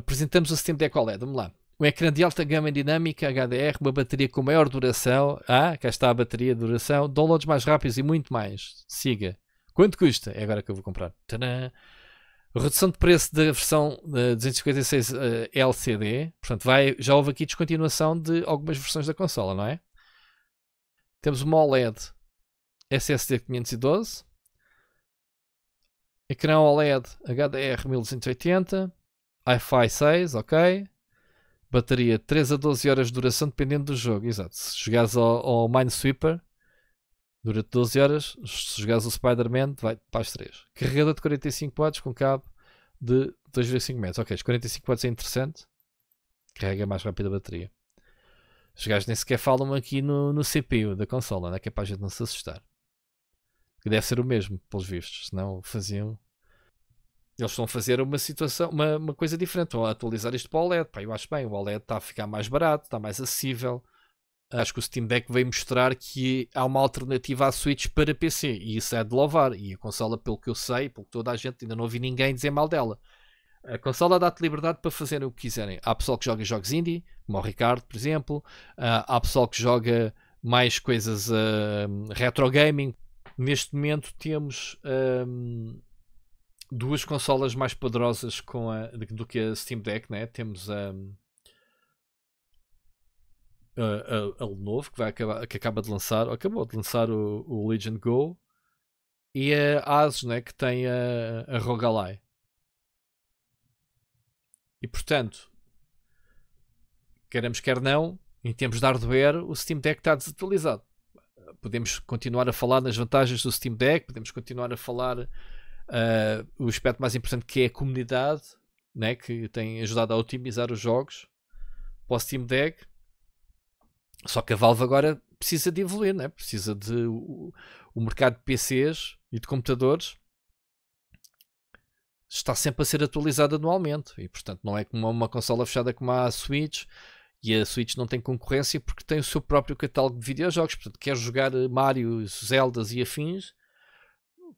apresentamos o Steam Deck OLED. Vamos lá. Um ecrã de alta gama dinâmica, HDR, uma bateria com maior duração. Ah, cá está a bateria de duração. Downloads mais rápidos e muito mais. Siga. Quanto custa? É agora que eu vou comprar. Tadã! Redução de preço da versão uh, 256 uh, LCD. Portanto, vai, já houve aqui descontinuação de algumas versões da consola, não é? Temos uma OLED SSD 512. Ecrã OLED HDR 1280. Wi-Fi 6, ok. Bateria 3 a 12 horas de duração, dependendo do jogo. Exato. Se jogares ao, ao Minesweeper, dura 12 horas. Se jogares o Spider-Man, vai para as 3. Carregador de 45 watts com cabo de 2,5 metros. Ok, os 45 watts é interessante. Carrega mais rápido a bateria. Os gajos nem sequer falam aqui no, no CPU da consola, não é? É a gente não se assustar. Que deve ser o mesmo, pelos vistos. Senão faziam eles estão a fazer uma situação, uma, uma coisa diferente, estão a atualizar isto para o OLED. Pá, eu acho bem, o OLED está a ficar mais barato, está mais acessível. Acho que o Steam Deck veio mostrar que há uma alternativa à Switch para PC e isso é de louvar. E a consola, pelo que eu sei, pelo que toda a gente, ainda não ouvi ninguém dizer mal dela. A consola dá-te liberdade para fazer o que quiserem. Há pessoal que joga jogos indie, como o Ricardo, por exemplo. Uh, há pessoal que joga mais coisas uh, retro gaming. Neste momento temos. Uh, duas consolas mais poderosas com a, do que a Steam Deck, né? Temos a, a, a, Lenovo que, vai acabar, que acaba de lançar, acabou de lançar o, o Legion Go e a Asus, né? Que tem a, a ROG Ally. E portanto, queremos quer não, em termos de hardware, o Steam Deck está desatualizado. Podemos continuar a falar nas vantagens do Steam Deck, podemos continuar a falar Uh, o aspecto mais importante que é a comunidade, né, que tem ajudado a otimizar os jogos para o Steam Deck. Só que a Valve agora precisa de evoluir, né? precisa de o, o mercado de PCs e de computadores está sempre a ser atualizado anualmente e portanto não é como uma consola fechada como a Switch e a Switch não tem concorrência porque tem o seu próprio catálogo de videojogos portanto quer jogar Mario, Zeldas e afins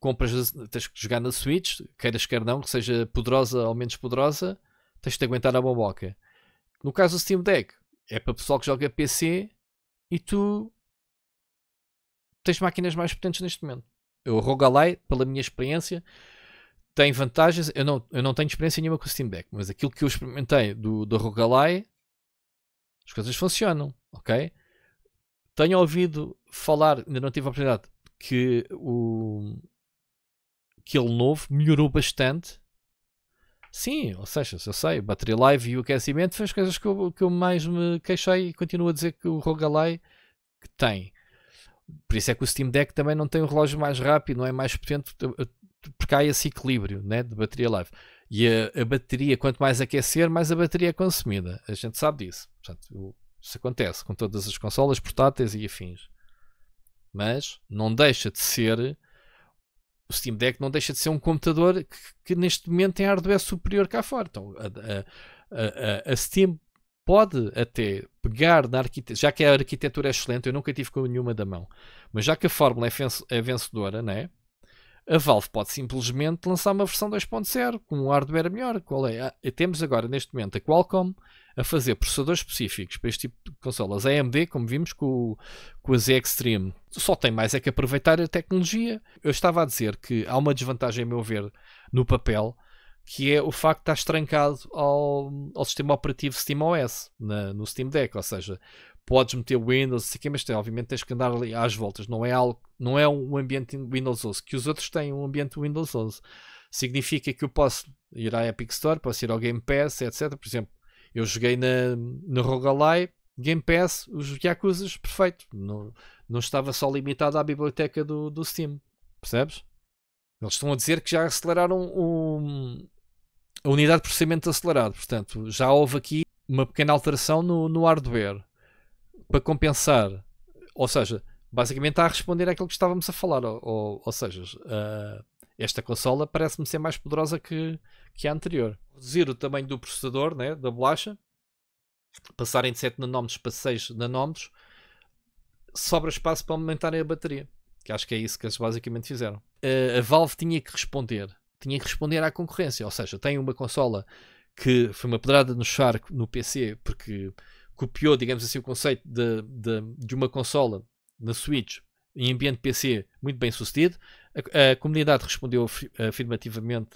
compras, tens que jogar na Switch, queiras quer não, que seja poderosa ou menos poderosa, tens de aguentar a bomboca. No caso do Steam Deck, é para pessoal que joga PC e tu tens máquinas mais potentes neste momento. O Rogalai, pela minha experiência, tem vantagens. Eu não, eu não tenho experiência nenhuma com o Steam Deck, mas aquilo que eu experimentei do, do Rogalai, as coisas funcionam, ok? Tenho ouvido falar, ainda não tive a oportunidade, que o, aquele novo melhorou bastante. Sim, ou seja, eu sei, bateria live e o aquecimento foi as coisas que eu, que eu mais me queixei e continuo a dizer que o Rogalai que tem. Por isso é que o Steam Deck também não tem o relógio mais rápido, não é mais potente, porque há esse equilíbrio né, de bateria live. E a, a, bateria, quanto mais aquecer, mais a bateria é consumida. A gente sabe disso. Portanto, isso acontece com todas as consolas portáteis e afins. Mas não deixa de ser o Steam Deck não deixa de ser um computador que, que neste momento tem hardware superior cá fora. Então, a, a, a, a Steam pode até pegar na arquitetura, já que a arquitetura é excelente, eu nunca tive com nenhuma da mão, mas já que a fórmula é, é vencedora, né? A Valve pode simplesmente lançar uma versão 2.0 com um hardware melhor. Qual é? Ah, temos agora neste momento a Qualcomm a fazer processadores específicos para este tipo de consolas. A AMD, como vimos com, com a Z Extreme, só tem mais é que aproveitar a tecnologia. Eu estava a dizer que há uma desvantagem, a meu ver, no papel, que é o facto de estar estrancado ao, ao sistema operativo SteamOS na, no Steam Deck, ou seja, podes meter Windows, sei que, mas tem, obviamente tens que andar ali às voltas, não é algo, não é um ambiente Windows 11, que os outros têm um ambiente Windows 11. Significa que eu posso ir à Epic Store, posso ir ao Game Pass, etc. Por exemplo, eu joguei na, no Rogalai, Game Pass, os Yakuzas, perfeito. Não, não estava só limitado à biblioteca do, do Steam. Percebes? Eles estão a dizer que já aceleraram o, a unidade de processamento acelerado. Portanto, já houve aqui uma pequena alteração no, no hardware para compensar. Ou seja, basicamente está a responder àquilo que estávamos a falar. Ou, ou, ou seja, uh, esta consola parece-me ser mais poderosa que, que a anterior. Reduzir o tamanho do processador, né, da bolacha, passarem de 7 nanómetros para 6 nanómetros, sobra espaço para aumentarem a bateria. Que acho que é isso que eles basicamente fizeram. Uh, a Valve tinha que responder. Tinha que responder à concorrência. Ou seja, tem uma consola que foi uma pedrada no charco no PC, porque copiou, digamos assim, o conceito de, de, de uma consola na Switch em ambiente PC muito bem sucedido. A, a comunidade respondeu afirmativamente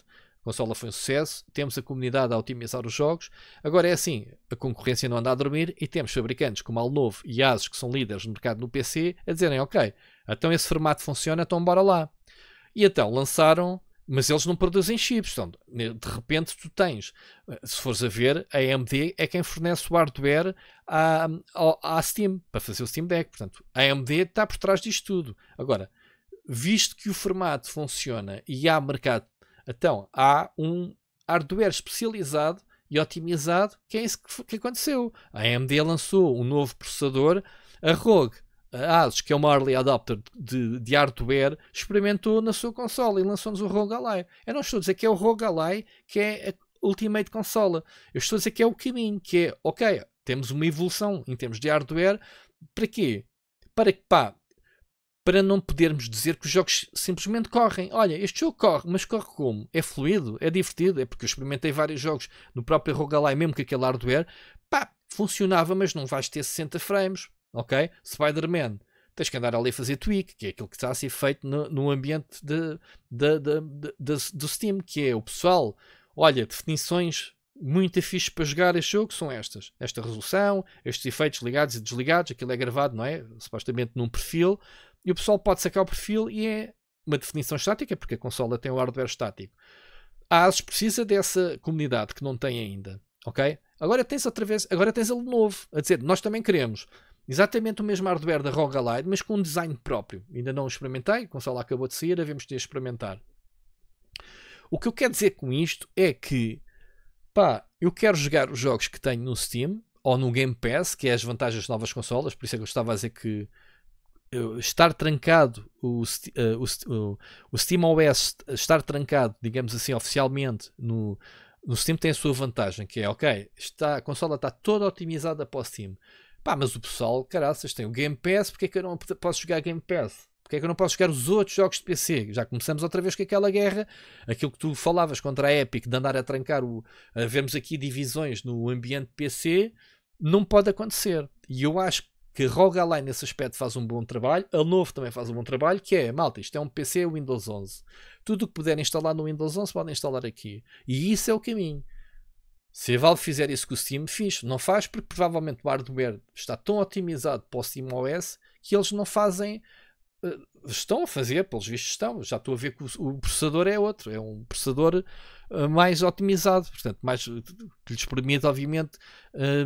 consola foi um sucesso, temos a comunidade a otimizar os jogos. Agora é assim, a concorrência não anda a dormir e temos fabricantes como a Lenovo e Asus, que são líderes no mercado no PC, a dizerem, ok, então esse formato funciona, então bora lá. E então lançaram, mas eles não produzem chips, então de repente tu tens, se fores a ver, a AMD é quem fornece o hardware à, à, à Steam, para fazer o Steam Deck, portanto a AMD está por trás disto tudo. Agora, visto que o formato funciona e há mercado então, há um hardware especializado e otimizado, que é isso que, que aconteceu. A AMD lançou um novo processador, a ROG, a ASUS, que é uma early adopter de, de hardware, experimentou na sua consola e lançou-nos o ROG Ally. Eu não estou a dizer que é o ROG Ally que é a Ultimate Consola. Eu estou a dizer que é o caminho, que é, ok, temos uma evolução em termos de hardware. Para quê? Para que, pá, para não podermos dizer que os jogos simplesmente correm. Olha, este jogo corre, mas corre como? É fluido? É divertido? É porque eu experimentei vários jogos no próprio Rogalai, mesmo que aquele hardware, pá, funcionava, mas não vais ter 60 frames, ok? Spider-Man, tens que andar ali a fazer tweak, que é aquilo que está a ser feito no, no ambiente de, de, de, do Steam, que é o pessoal, olha, definições muito fixe para jogar este jogo são estas. Esta resolução, estes efeitos ligados e desligados, aquilo é gravado, não é? Supostamente num perfil, e o pessoal pode sacar o perfil e é uma definição estática, porque a consola tem o hardware estático. A ASUS precisa dessa comunidade que não tem ainda. Ok? Agora tens outra vez, agora tens ele novo a dizer, nós também queremos exatamente o mesmo hardware da ROG mas com um design próprio. Ainda não experimentei, a consola acabou de sair, devemos ter de experimentar. O que eu quero dizer com isto é que, pá, eu quero jogar os jogos que tenho no Steam ou no Game Pass, que é as vantagens das novas consolas, por isso é que eu estava a dizer que estar trancado, o, uh, o, o SteamOS estar trancado, digamos assim, oficialmente no, no Steam tem a sua vantagem, que é, ok, está, a consola está toda otimizada para o Steam. Pá, mas o pessoal, caraças, tem o Game Pass, porque é que eu não posso jogar Game Pass? Porque é que eu não posso jogar os outros jogos de PC? Já começamos outra vez com aquela guerra, aquilo que tu falavas contra a Epic, de andar a trancar, o, a vermos aqui divisões no ambiente PC, não pode acontecer. E eu acho que Rogue Ally nesse aspecto faz um bom trabalho, a Novo também faz um bom trabalho, que é, malta, isto é um PC Windows 11. Tudo o que puderem instalar no Windows 11 podem instalar aqui. E isso é o caminho. Se a Valve fizer isso com o Steam, fixe. Não faz porque provavelmente o hardware está tão otimizado para o Steam OS que eles não fazem. Uh, estão a fazer, pelos vistos estão. Já estou a ver que o, processador é outro. É um processador uh, mais otimizado. Portanto, mais, que lhes permite, obviamente,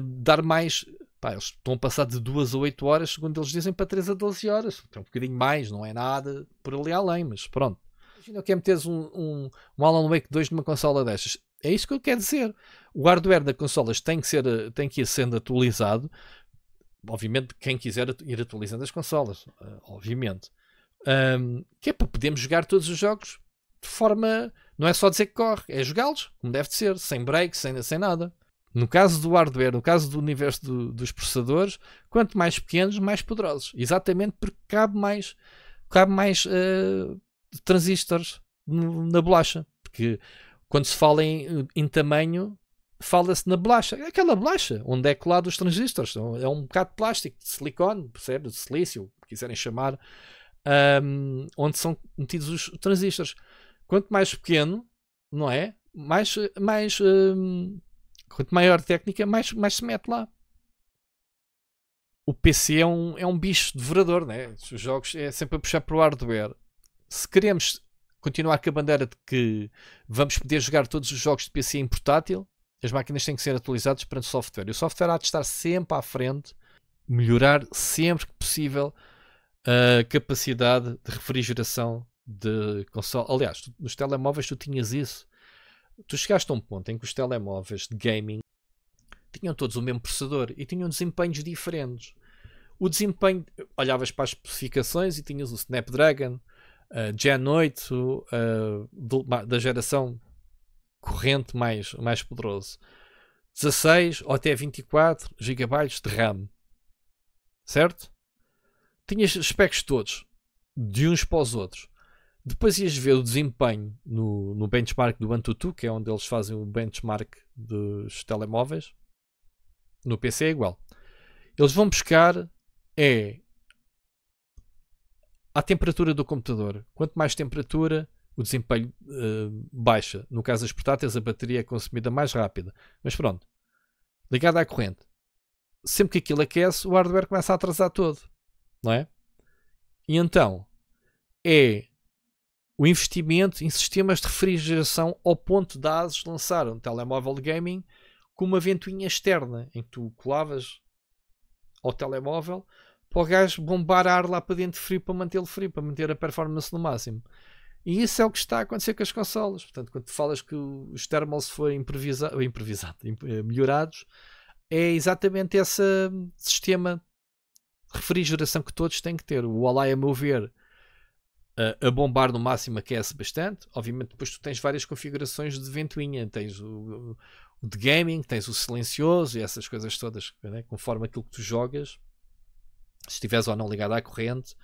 dar mais Pá, eles estão a passar de 2 a 8 horas, segundo eles dizem, para 3 a 12 horas. É um bocadinho mais, não é nada por ali além, mas pronto. Imagina que é meteres um, um, um Alan Wake 2 numa consola destas. É isso que eu quero dizer. O hardware das consolas tem que, ser, tem que ir sendo atualizado. Obviamente, quem quiser ir atualizando as consolas, eh, obviamente. Um, que é para podermos jogar todos os jogos de forma. Não é só dizer que corre, é jogá-los, como deve de ser, sem break, sem, sem nada. No caso do hardware, no caso do universo do, dos processadores, quanto mais pequenos, mais poderosos. Exatamente porque cabe mais, cabe mais uh, transistores na bolacha. Porque quando se fala em, em tamanho, fala-se na bolacha. Aquela bolacha onde é colado os transistores. É um bocado de plástico, de silicone, percebe? De silício, quiserem chamar, um, onde são metidos os transistores. Quanto mais pequeno, não é? Mais, mais um, Quanto maior técnica, mais, mais se mete lá. O PC é um, é um bicho devorador, né? Os jogos é sempre a puxar para o hardware. Se queremos continuar com a bandeira de que vamos poder jogar todos os jogos de PC em portátil, as máquinas têm que ser atualizadas para o software. E o software há de estar sempre à frente, melhorar sempre que possível a capacidade de refrigeração de console. Aliás, nos telemóveis tu tinhas isso tu chegaste a um ponto em que os telemóveis de gaming tinham todos o mesmo processador e tinham desempenhos diferentes. O desempenho, olhavas para as especificações e tinhas o Snapdragon Gen 8 uh, da geração corrente mais, mais poderoso. 16 ou até 24 GB de RAM. Certo? Tinhas specs todos, de uns para os outros. Depois ias ver o desempenho no, no benchmark do Antutu, que é onde eles fazem o benchmark dos telemóveis. No PC é igual. Eles vão buscar é a temperatura do computador. Quanto mais temperatura, o desempenho uh, baixa. No caso das portáteis, a bateria é consumida mais rápida. Mas pronto, ligada à corrente. Sempre que aquilo aquece, o hardware começa a atrasar todo. Não é? E então, é o investimento em sistemas de refrigeração ao ponto de ASUS lançar um telemóvel de gaming com uma ventoinha externa em que tu colavas ao telemóvel para o gajo bombar ar lá para dentro frio para mantê-lo frio, para manter a performance no máximo. E isso é o que está a acontecer com as consolas. Portanto, quando tu falas que os thermals foram improvisados, improvisado, eh, melhorados, é exatamente esse sistema de refrigeração que todos têm que ter. O Olay, a meu ver, a, a bombar no máximo aquece bastante. Obviamente, depois tu tens várias configurações de ventoinha. Tens o, o de gaming, tens o silencioso e essas coisas todas, né? conforme aquilo que tu jogas, se estiveres ou não ligado à corrente,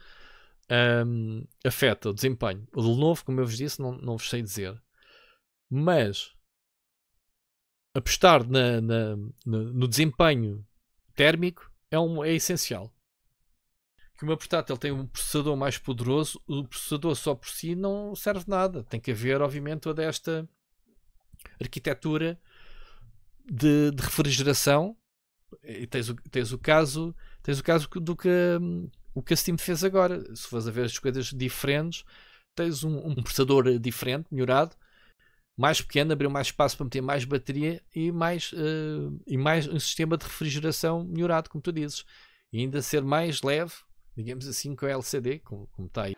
um, afeta o desempenho. O de novo, como eu vos disse, não, não vos sei dizer. Mas apostar na, na, no desempenho térmico é, um, é essencial que o meu portátil tem um processador mais poderoso, o processador só por si não serve nada. Tem que haver, obviamente, toda esta arquitetura de, de refrigeração. E tens o, tens o caso tens o caso do que o que a Steam fez agora. Se fores a ver as coisas diferentes, tens um, um processador diferente, melhorado, mais pequeno, abriu mais espaço para meter mais bateria e mais, uh, e mais um sistema de refrigeração melhorado, como tu dizes. E ainda ser mais leve digamos assim, com a LCD, como, como está aí.